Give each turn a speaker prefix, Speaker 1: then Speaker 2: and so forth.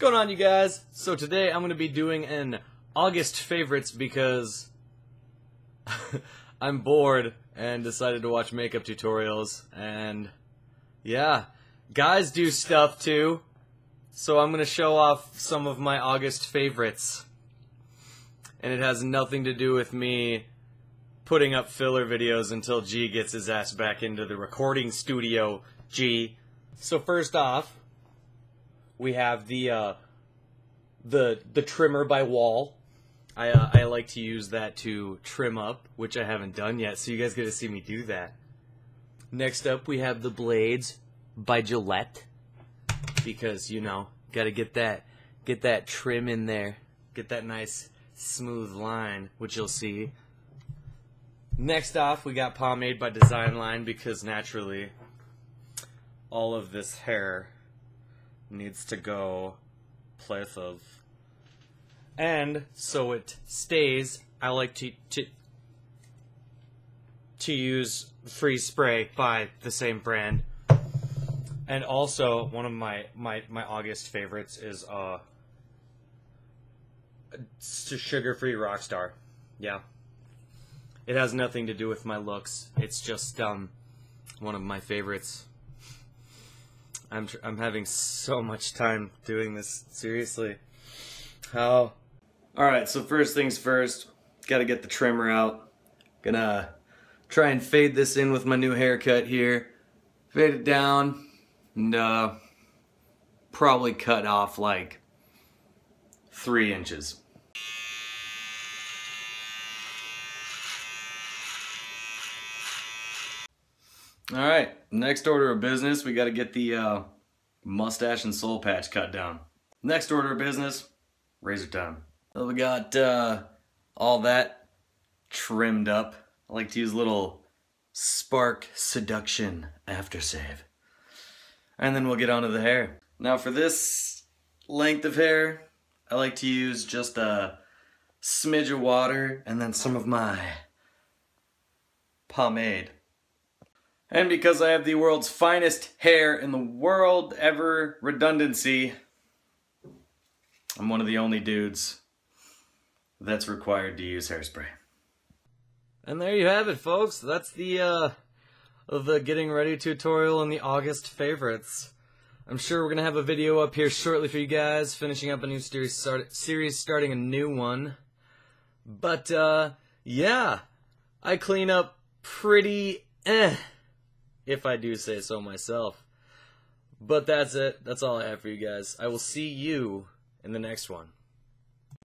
Speaker 1: going on, you guys? So today I'm going to be doing an August favorites because I'm bored and decided to watch makeup tutorials. And yeah, guys do stuff too. So I'm going to show off some of my August favorites. And it has nothing to do with me putting up filler videos until G gets his ass back into the recording studio. G. So first off, we have the uh, the the trimmer by Wahl. I uh, I like to use that to trim up, which I haven't done yet. So you guys get to see me do that. Next up, we have the blades by Gillette, because you know, got to get that get that trim in there, get that nice smooth line, which you'll see. Next off, we got pomade by Design Line because naturally, all of this hair needs to go places. And so it stays, I like to, to to use freeze spray by the same brand. And also one of my my my August favorites is uh sugar free rockstar. Yeah. It has nothing to do with my looks. It's just um one of my favorites. I'm I'm having so much time doing this. Seriously, how? All right. So first things first, got to get the trimmer out. Gonna try and fade this in with my new haircut here. Fade it down, and uh, probably cut off like three inches. All right, next order of business, we got to get the uh, mustache and soul patch cut down. Next order of business, razor time. So we got uh, all that trimmed up. I like to use a little spark seduction aftershave. And then we'll get onto the hair. Now for this length of hair, I like to use just a smidge of water and then some of my pomade. And because I have the world's finest hair in the world ever redundancy, I'm one of the only dudes that's required to use hairspray. And there you have it, folks. That's the uh, the getting ready tutorial and the August favorites. I'm sure we're gonna have a video up here shortly for you guys, finishing up a new series, start, series starting a new one. But uh, yeah, I clean up pretty eh if I do say so myself. But that's it. That's all I have for you guys. I will see you in the next one.